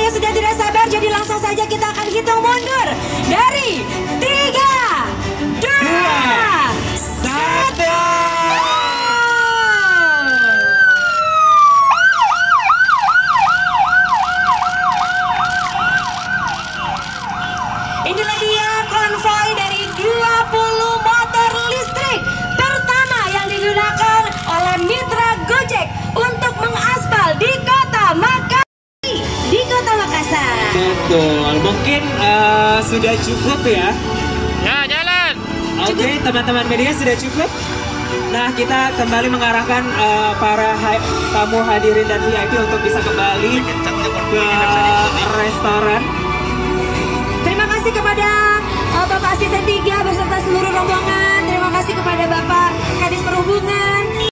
yang sudah dirasakan Betul, mungkin eh, sudah cukup ya. Ya, jalan. Oke, teman-teman media sudah cukup. Nah, kita kembali mengarahkan eh, para ha- tamu hadirin dan VIP untuk bisa kembali ke restoran.